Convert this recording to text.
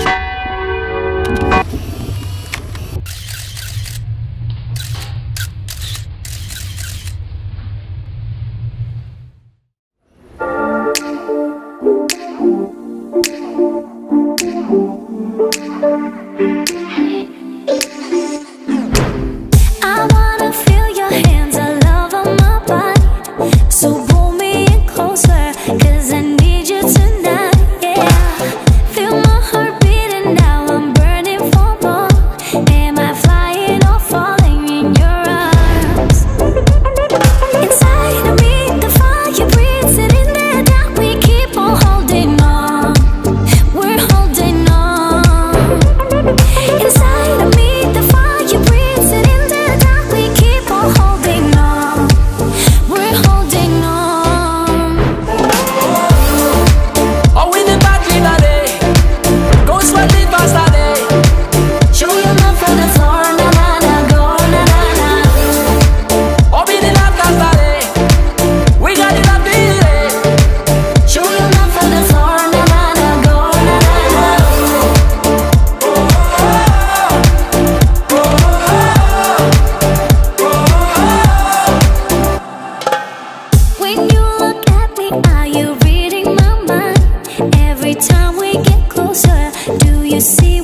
you see